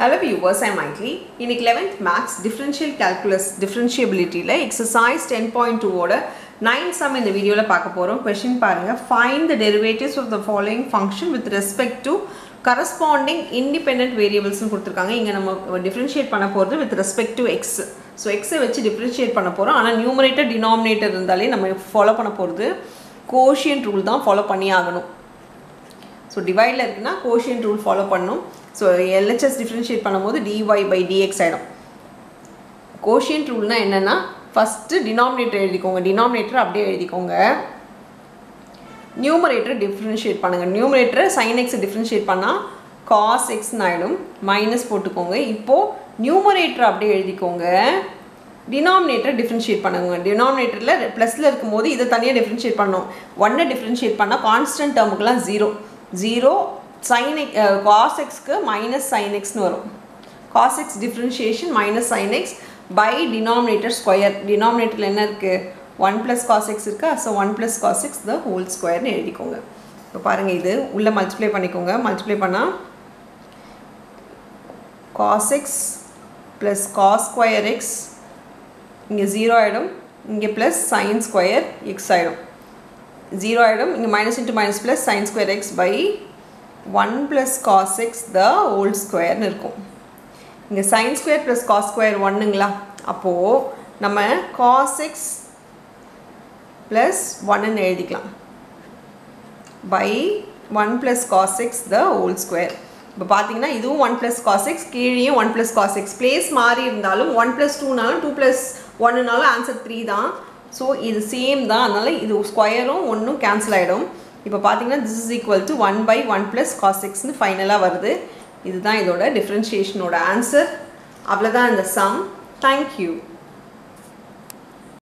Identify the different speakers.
Speaker 1: Hello viewers ஐ மைக்லி இன்னைக்கு லெவன்த் மேக்ஸ் டிஃப்ரென்ஷியல் கால்குலஸ் டிஃப்ரென்ஷியபிலிட்டியில் எக்ஸசைஸ் டென் பாயிண்ட் டூவோட நைன் சம் இந்த வீடியோவில் பார்க்க போகிறோம் கொஷின் பாருங்கள் find the derivatives of the following function with respect to corresponding independent வேரியபிள்ஸ்னு கொடுத்துருக்காங்க. இங்கே நம்ம டிஃப்ரென்ஷியேட் பண்ண போகிறது with respect to x so எக்ஸை வச்சு டிஃப்ரென்ஷியேட் பண்ண போகிறோம் ஆனால் நியூமரேட்டர் டினாமினேட்டர் இருந்தாலே நம்ம ஃபாலோ பண்ண போகிறது கோஷியன் ரூல் தான் ஃபாலோ பண்ணி ஆகணும். ஸோ டிவைடில் இருக்குன்னா கோஷியன் ரூல் ஃபாலோ பண்ணணும் ஸோ எல்ஹெச்எஸ் டிஃப்ரென்ஷியேட் பண்ணும்போது டிஒய் பை டிஎக்ஸ் ஆகிடும் கோஷியன் ரூல்னால் என்னென்னா ஃபஸ்ட்டு டினாமினேட்டர் எழுதிக்கோங்க. டினாமினேட்டர் அப்படியே எழுதிக்கோங்க. நியூமரேட்டர் டிஃப்ரென்ஷியேட் பண்ணுங்கள் நியூமரேட்டரை சைன் எக்ஸை டிஃப்ரென்ஷியேட் பண்ணால் காஸ் எக்ஸ்னு ஆகிடும் மைனஸ் போட்டுக்கோங்க. இப்போது நியூமரேட்டர் அப்படியே எழுதிக்கோங்க. டினாமினேட்டர் டிஃப்ரென்ஷியேட் பண்ணுங்க. டினாமினேட்டரில் ப்ளஸில் இருக்கும்போது இதை தனியாக டிஃப்ரென்ஷியேட் பண்ணணும். ஒன்னை டிஃப்ரென்ஷியேட் பண்ணால் constant டேர்முக்கெலாம் zero zero sine x cos எக்ஸ்க்கு minus sine எக்ஸ்னு வரும். Cos x differentiation minus sine x by denominator square டினாமினேட்டரில் என்ன இருக்குது ஒன் ப்ளஸ் காஸ் எக்ஸ் இருக்கா? So one plus cos x the whole ஸ்கொயர்னு எழுதிக்கோங்க. இப்போ பாருங்கள் இது உள்ளே மல்டிப்ளை பண்ணிக்கோங்க. மல்டிப்ளை பண்ணால் cos x plus cos square x இங்கே ஜீரோ ஆகிடும் இங்கே ப்ளஸ் சைன் ஸ்கொயர் எக்ஸ் ஆகிடும் ஜீரோ ஆகிடும் இங்கே minus into minus plus sine square x by one plus cos x the whole ஸ்கொயர்னு இருக்கும் இங்கே sine square plus cos square ஒன்றுங்களா அப்போது நம்ம காஸ் எக்ஸ் ப்ளஸ் ஒன்னுன்னு எழுதிக்கலாம். By one plus cos x the whole square இப்போ பார்த்தீங்கன்னா இதுவும் ஒன் ப்ளஸ் காஸ் எக்ஸ் கீழேயும் one plus cos x place மாறி இருந்தாலும் ஒன் ப்ளஸ் டூனாலும் டூ ப்ளஸ் ஒன்றுனாலும் ஆன்சர் த்ரீ தான். ஸோ இது சேம் தான். அதனால் இது ஸ்கொயரும் ஒன்றும் கேன்சல் ஆகிடும் இப்போ பார்த்தீங்கன்னா this is equal to one by one plus cos எக்ஸ்னு ஃபைனலாக வருது. இதுதான் இதோட டிஃப்ரென்ஷியேஷனோட ஆன்சர் அவ்வளோதான் இந்த சம் தேங்க்யூ